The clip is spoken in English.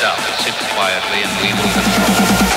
down. Sit quietly and we will control.